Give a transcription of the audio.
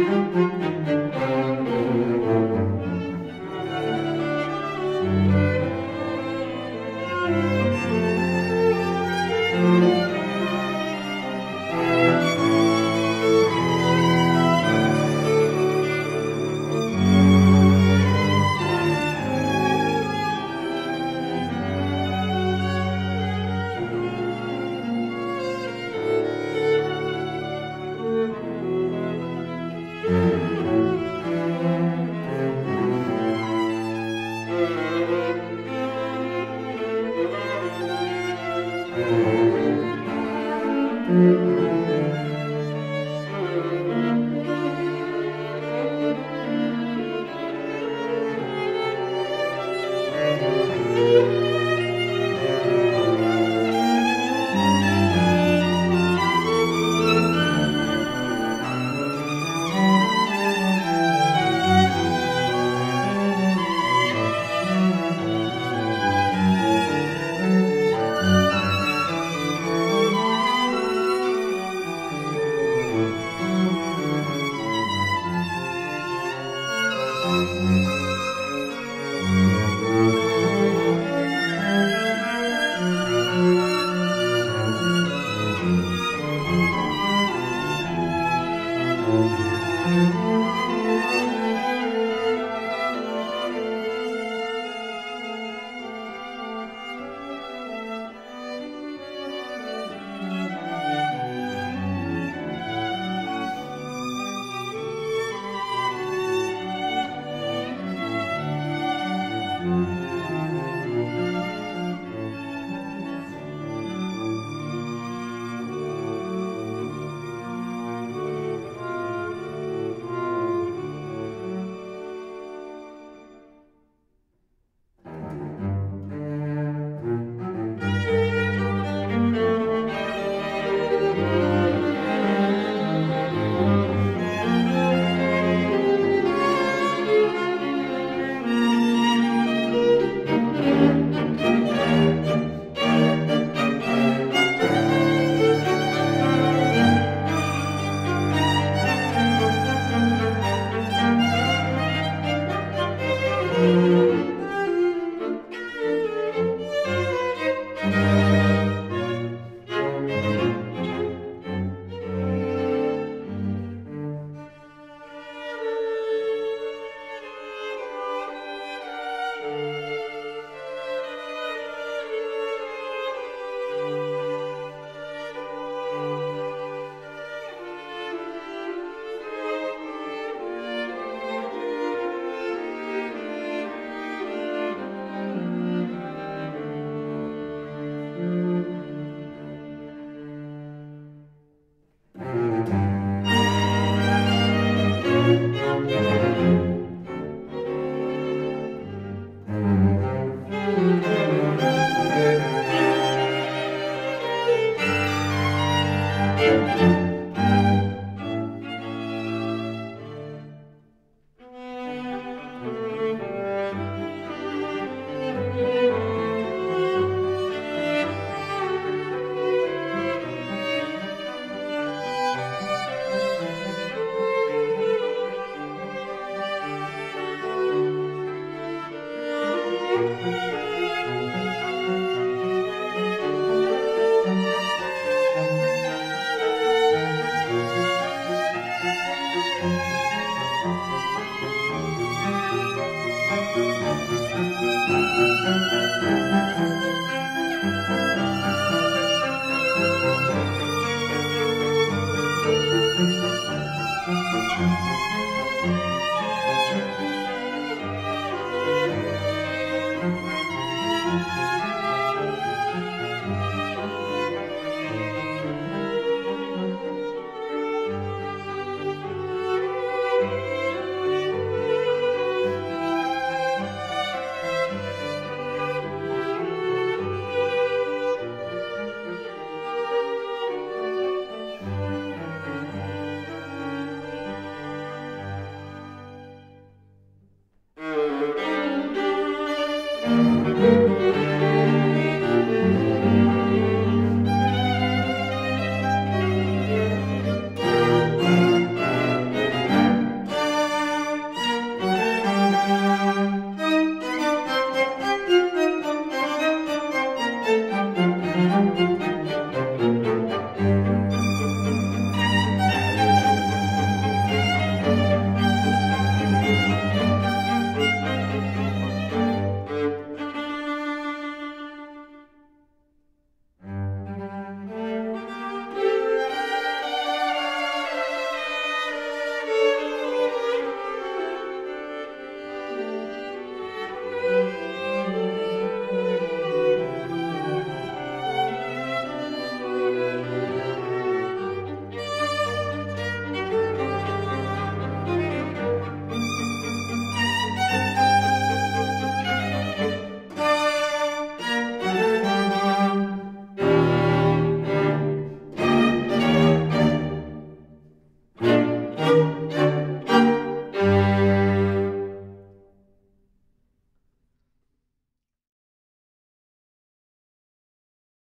Música Música